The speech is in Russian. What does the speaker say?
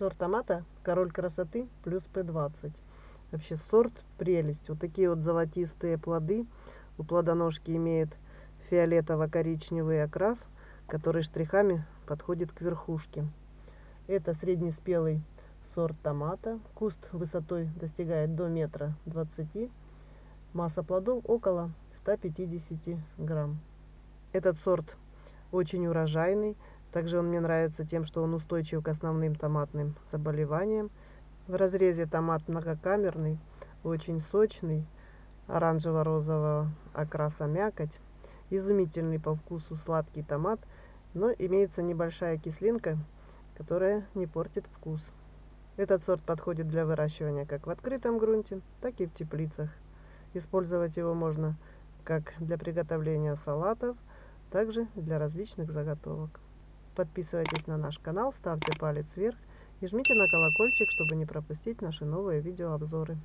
Сорт томата Король красоты плюс П20. Вообще сорт прелесть. Вот такие вот золотистые плоды. У плодоножки имеет фиолетово-коричневый окрас, который штрихами подходит к верхушке. Это среднеспелый сорт томата. Куст высотой достигает до метра двадцати. Масса плодов около 150 грамм. Этот сорт очень урожайный. Также он мне нравится тем, что он устойчив к основным томатным заболеваниям. В разрезе томат многокамерный, очень сочный, оранжево-розового окраса мякоть. Изумительный по вкусу сладкий томат, но имеется небольшая кислинка, которая не портит вкус. Этот сорт подходит для выращивания как в открытом грунте, так и в теплицах. Использовать его можно как для приготовления салатов, также для различных заготовок. Подписывайтесь на наш канал, ставьте палец вверх и жмите на колокольчик, чтобы не пропустить наши новые видеообзоры.